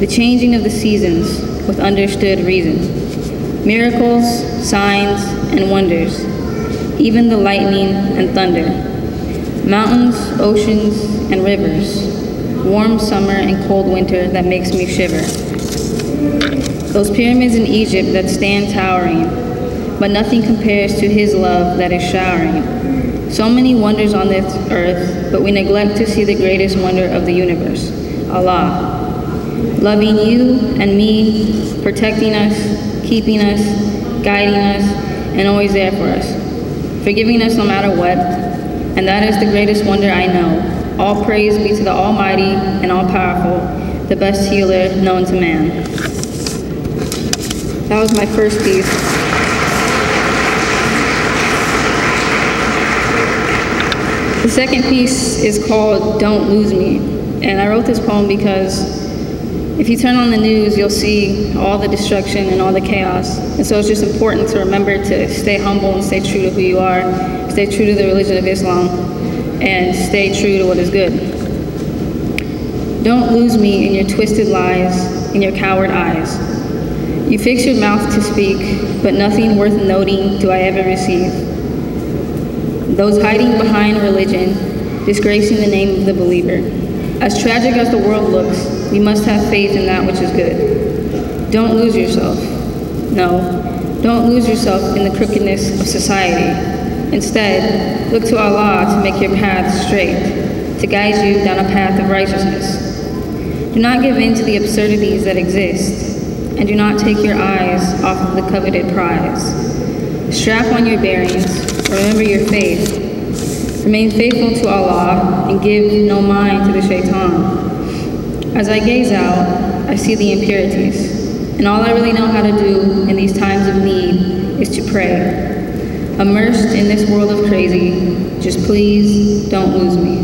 the changing of the seasons with understood reason, miracles, signs, and wonders, even the lightning and thunder, mountains, oceans, and rivers, warm summer and cold winter that makes me shiver. Those pyramids in Egypt that stand towering, but nothing compares to his love that is showering. So many wonders on this earth, but we neglect to see the greatest wonder of the universe, Allah. Loving you and me, protecting us, keeping us, guiding us, and always there for us. Forgiving us no matter what, and that is the greatest wonder I know. All praise be to the Almighty and All Powerful, the best healer known to man. That was my first piece. The second piece is called Don't Lose Me. And I wrote this poem because if you turn on the news, you'll see all the destruction and all the chaos. And so it's just important to remember to stay humble and stay true to who you are, stay true to the religion of Islam, and stay true to what is good. Don't lose me in your twisted lies, in your coward eyes. You fix your mouth to speak, but nothing worth noting do I ever receive. Those hiding behind religion, disgracing the name of the believer. As tragic as the world looks, we must have faith in that which is good. Don't lose yourself. No, don't lose yourself in the crookedness of society. Instead, look to Allah to make your path straight, to guide you down a path of righteousness. Do not give in to the absurdities that exist and do not take your eyes off of the coveted prize. Strap on your bearings, remember your faith. Remain faithful to Allah and give no mind to the shaitan. As I gaze out, I see the impurities, and all I really know how to do in these times of need is to pray. Immersed in this world of crazy, just please don't lose me.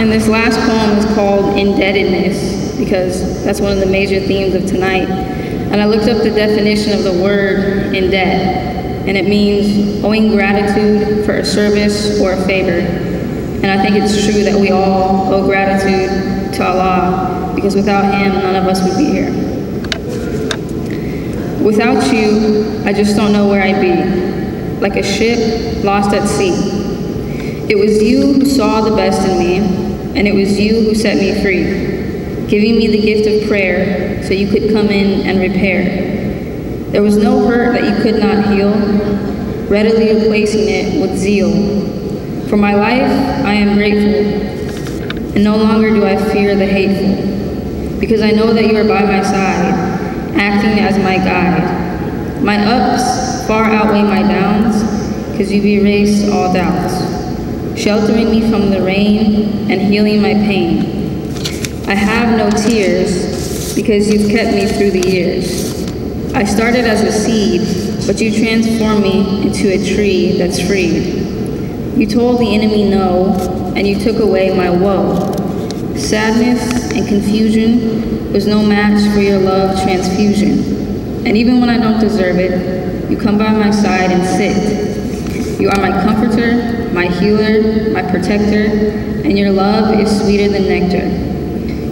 And this last poem is called Indebtedness because that's one of the major themes of tonight. And I looked up the definition of the word in debt, and it means owing gratitude for a service or a favor. And I think it's true that we all owe gratitude to Allah because without Him, none of us would be here. Without you, I just don't know where I'd be, like a ship lost at sea. It was you who saw the best in me and it was you who set me free, giving me the gift of prayer so you could come in and repair. There was no hurt that you could not heal, readily replacing it with zeal. For my life, I am grateful, and no longer do I fear the hateful, because I know that you are by my side, acting as my guide. My ups far outweigh my downs, because you've erased all doubts sheltering me from the rain and healing my pain. I have no tears because you've kept me through the years. I started as a seed, but you transformed me into a tree that's freed. You told the enemy no, and you took away my woe. Sadness and confusion was no match for your love transfusion. And even when I don't deserve it, you come by my side and sit. You are my comforter, my healer, my protector, and your love is sweeter than nectar.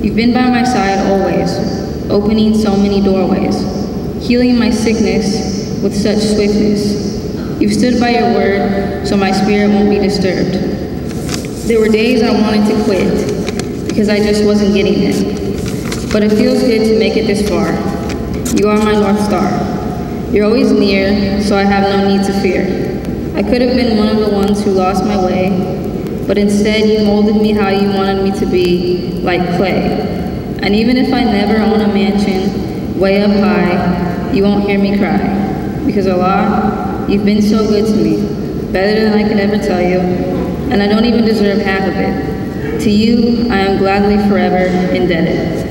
You've been by my side always, opening so many doorways, healing my sickness with such swiftness. You've stood by your word, so my spirit won't be disturbed. There were days I wanted to quit, because I just wasn't getting it. But it feels good to make it this far. You are my North Star. You're always near, so I have no need to fear. I could have been one of the ones who lost my way, but instead you molded me how you wanted me to be, like clay. And even if I never own a mansion way up high, you won't hear me cry. Because Allah, you've been so good to me, better than I could ever tell you, and I don't even deserve half of it. To you, I am gladly forever indebted.